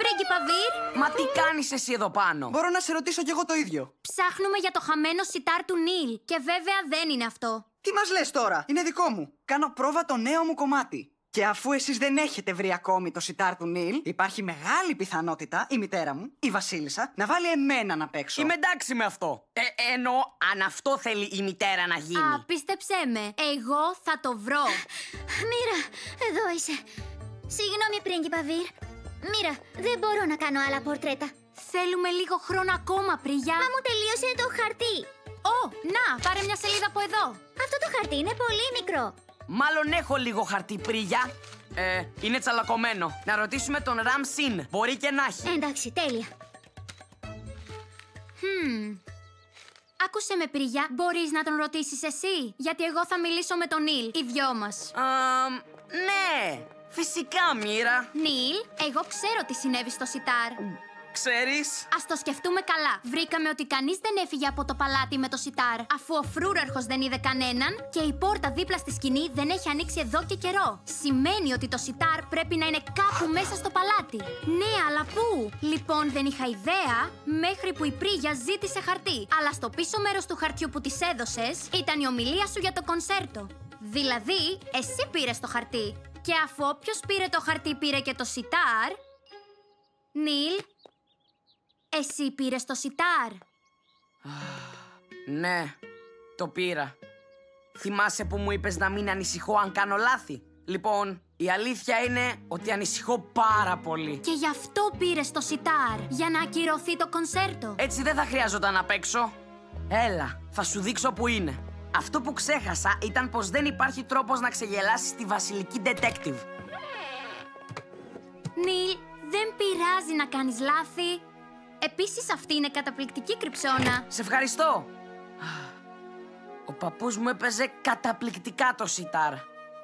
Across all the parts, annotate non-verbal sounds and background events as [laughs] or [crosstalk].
Πρίγκιπα Βίρ, Μα τι κάνεις εσύ εδώ πάνω; Μπορώ να σε ρωτήσω κι εγώ το ίδιο. ψάχνουμε για το χαμένο σιτάρ του Νίλ. Και βέβαια δεν είναι αυτό. Τι μας λες τώρα, είναι δικό μου. Κάνω πρόβα το νέο μου κομμάτι. Και αφού εσείς δεν έχετε βρει ακόμη το σιτάρ του Νίλ, υπάρχει μεγάλη πιθανότητα η μητέρα μου, η Βασίλισσα, να βάλει εμένα να παίξω. Είμαι εντάξει με αυτό. Ε, εννοώ αν αυτό θέλει η μητέρα να γίνει. Α, πίστεψέ με, εγώ θα το βρω. [laughs] Μοίρα, εδώ είσαι. Συγγνώμη, πρίγκιπα Βίρ. Μοίρα, δεν μπορώ να κάνω άλλα πορτρέτα. Θέλουμε λίγο χρόνο ακόμα, Πρίγια. Μα μου τελείωσε το χαρτί. Ω, να, πάρε μια σελίδα από εδώ. Αυτό το χαρτί είναι πολύ μικρό. Μάλλον έχω λίγο χαρτί πρίγια. Ε, είναι τσαλακωμένο. Να ρωτήσουμε τον Ραμ Συν. Μπορεί και να έχει. Εντάξει, τέλεια. Χμ. Άκουσε με, Πρίγια, μπορείς να τον ρωτήσεις εσύ; Γιατί εγώ θα μιλήσω με τον Νίλ, οι δυο μας. Αμ, ναι, φυσικά μοίρα. Νίλ, εγώ ξέρω τι συνέβη στο σιτάρ. Ξέρεις; Α το σκεφτούμε καλά. Βρήκαμε ότι κανείς δεν έφυγε από το παλάτι με το σιτάρ, αφού ο φρούραρχο δεν είδε κανέναν και η πόρτα δίπλα στη σκηνή δεν έχει ανοίξει εδώ και καιρό. Σημαίνει ότι το σιτάρ πρέπει να είναι κάπου μέσα στο παλάτι. Ναι, αλλά πού; Λοιπόν, δεν είχα ιδέα μέχρι που η Πρίγια ζήτησε χαρτί. Αλλά στο πίσω μέρος του χαρτιού που της έδωσες ήταν η ομιλία σου για το κονσέρτο. Δηλαδή, εσύ πήρες το χαρτί. Και αφού όποιος πήρε το χαρτί πήρε και το σιτάρ. Νίλ, εσύ πήρες το σιτάρ. Ναι, το πήρα. Θυμάσαι που μου είπες να μην ανησυχώ αν κάνω λάθη; Λοιπόν, η αλήθεια είναι ότι ανησυχώ πάρα πολύ. Και γι' αυτό πήρες το σιτάρ. Για να ακυρωθεί το κονσέρτο. Έτσι δεν θα χρειάζονταν να παίξω. Έλα, θα σου δείξω που είναι. Αυτό που ξέχασα ήταν πως δεν υπάρχει τρόπος να ξεγελάσεις τη βασιλική detective. Νίλ, δεν πειράζει να κάνεις λάθη. Επίσης αυτή είναι καταπληκτική κρυψώνα. Σε ευχαριστώ. Ο παππούς μου έπαιζε καταπληκτικά το σιτάρ.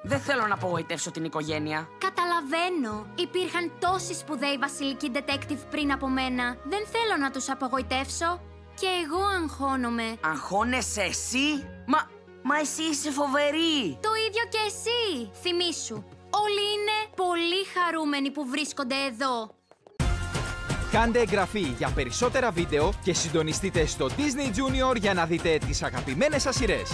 Δεν θέλω να απογοητεύσω την οικογένεια. Καταλαβαίνω. Υπήρχαν τόσοι σπουδαίοι βασιλικοί detective πριν από μένα. Δεν θέλω να τους απογοητεύσω. Και εγώ αγχώνομαι. Αγχώνεσαι εσύ; Μα, μα εσύ είσαι φοβερή. Το ίδιο και εσύ. Θυμήσου. Όλοι είναι πολύ χαρούμενοι που βρίσκονται εδώ. Κάντε εγγραφή για περισσότερα βίντεο και συντονιστείτε στο Disney Junior για να δείτε τις αγαπημένες σας σειρές.